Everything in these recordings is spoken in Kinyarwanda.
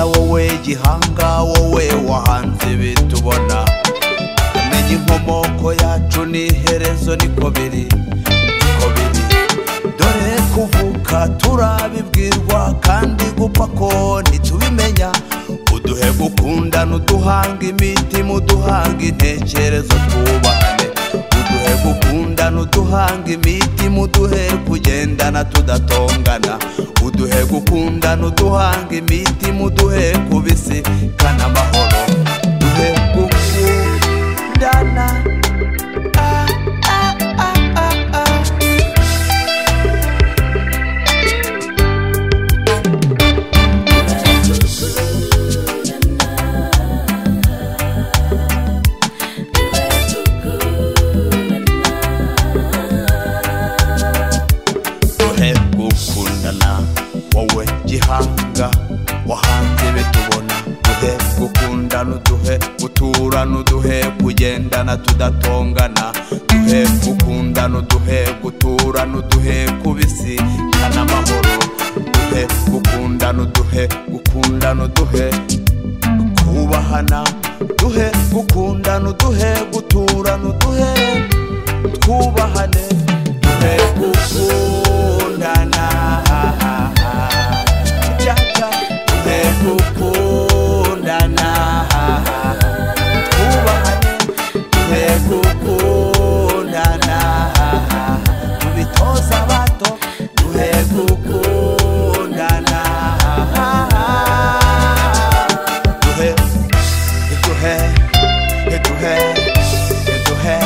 mana wowe gihanga wowe wahanze bitubona tumenye inkomoko yacu n'iherezo niko biri niko biri. Dore kuvuka turabibwirwa kandi gupfa ko ntitubimenya. Uduhe gukundana uduhanga imitima uduhanga intekerezo twubahane uduhe gukundana uduhanga imitima uduhe kugendana tudatongana. Gukundana uduhanga imitima uduhe kubisikana amahoro duhe gukundana ah, ah, ah, ah, ah. duhe gukundana wowe gihanga wahanze betubona duhe gukundana uduhe guturana uduhe kugendana tudatongana. Duhe gukundana uduhe guturana uduhe kubisikana amahoro. Duhe gukundana uduhe gukundana uduhe kubahana. Duhe gukundana uduhe guturana uduhe twubahane. Duhe gukundana duhe duhe duhe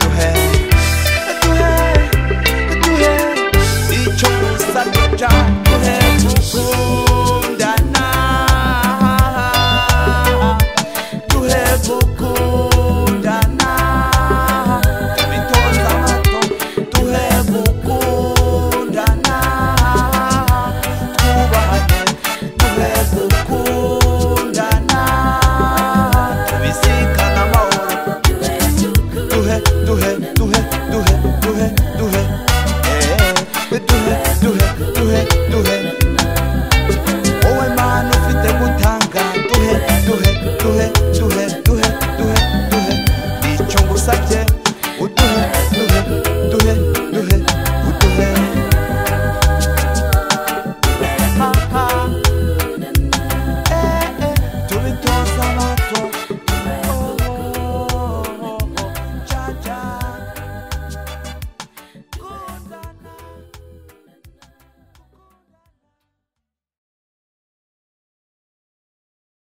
duhe